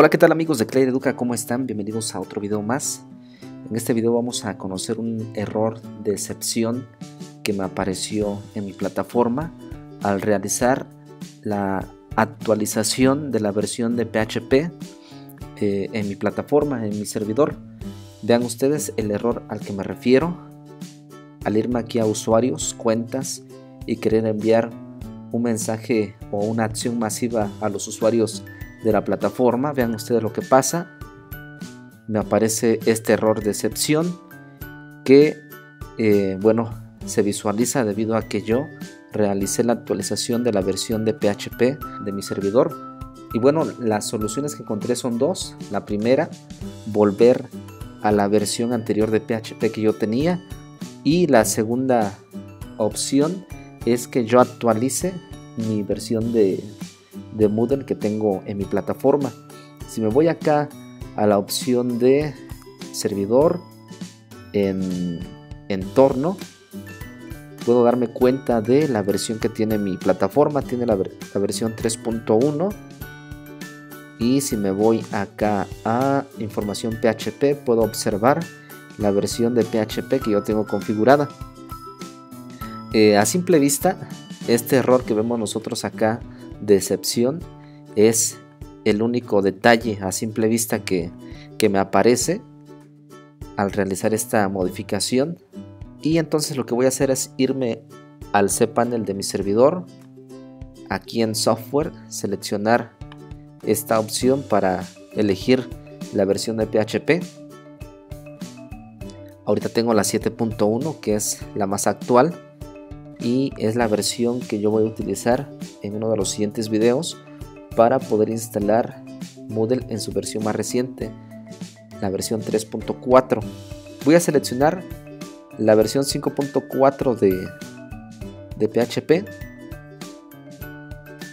Hola, ¿qué tal amigos de Clay Educa? ¿Cómo están? Bienvenidos a otro video más. En este video vamos a conocer un error de excepción que me apareció en mi plataforma al realizar la actualización de la versión de PHP eh, en mi plataforma, en mi servidor. Vean ustedes el error al que me refiero. Al irme aquí a usuarios, cuentas y querer enviar un mensaje o una acción masiva a los usuarios de la plataforma. Vean ustedes lo que pasa. Me aparece este error de excepción que, eh, bueno, se visualiza debido a que yo realicé la actualización de la versión de PHP de mi servidor. Y bueno, las soluciones que encontré son dos. La primera, volver a la versión anterior de PHP que yo tenía. Y la segunda opción es que yo actualice mi versión de, de Moodle que tengo en mi plataforma. Si me voy acá a la opción de servidor en entorno, puedo darme cuenta de la versión que tiene mi plataforma. Tiene la, versión 3.1. Y si me voy acá a información PHP, puedo observar la versión de PHP que yo tengo configurada. Eh, a simple vista, este error que vemos nosotros acá de excepción es el único detalle a simple vista que, que me aparece al realizar esta modificación. Y entonces lo que voy a hacer es irme al cPanel de mi servidor aquí en software seleccionar esta opción para elegir la versión de PHP ahorita tengo la 7.1 que es la más actual y es la versión que yo voy a utilizar en uno de los siguientes videos para poder instalar Moodle en su versión más reciente, la versión 3.4. Voy a seleccionar la versión 5.4 de, de PHP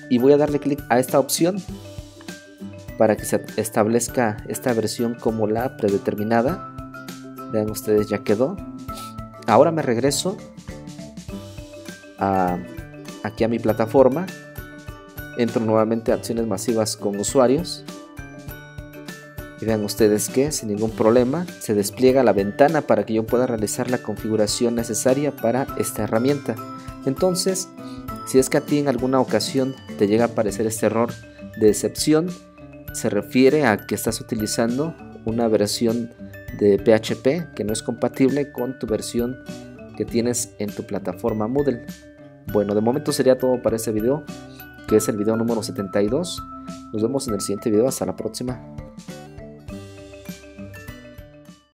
y voy a darle clic a esta opción para que se establezca esta versión como la predeterminada. Vean ustedes, ya quedó. Ahora me regreso aquí a mi plataforma. Entro nuevamente a acciones masivas con usuarios. Y vean ustedes que sin ningún problema se despliega la ventana para que yo pueda realizar la configuración necesaria para esta herramienta. Entonces, si es que a ti en alguna ocasión te llega a aparecer este error de excepción, se refiere a que estás utilizando una versión de PHP que no es compatible con tu versión que tienes en tu plataforma Moodle. Bueno, de momento sería todo para este video, que es el video número 72. Nos vemos en el siguiente video. Hasta la próxima.